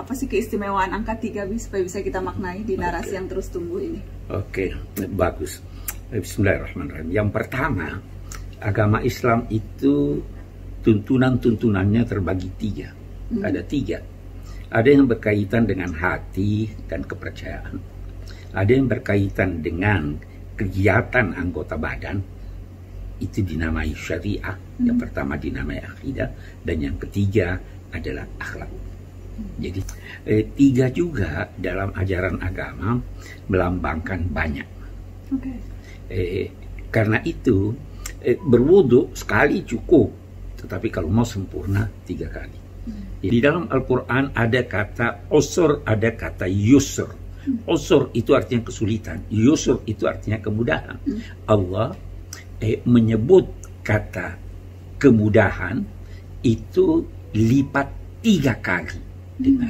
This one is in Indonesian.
apa sih keistimewaan angka tiga bis supaya bisa kita maknai di narasi Oke. yang terus tumbuh ini? Oke, bagus. Bismillahirrahmanirrahim. Yang pertama, agama Islam itu tuntunan-tuntunannya terbagi tiga. Ada tiga. Ada yang berkaitan dengan hati dan kepercayaan. Ada yang berkaitan dengan kegiatan anggota badan. Itu dinamai syariah. Yang pertama dinamai akidah. Dan yang ketiga adalah akhlak. Jadi eh, tiga juga dalam ajaran agama melambangkan banyak. Oke. Eh, karena itu eh, berwudu sekali cukup, tetapi kalau mau sempurna tiga kali. Di dalam Al-Quran ada kata osor, ada kata yusr. Osor itu artinya kesulitan, yusr itu artinya kemudahan. Allah eh, menyebut kata kemudahan itu lipat tiga kali dengan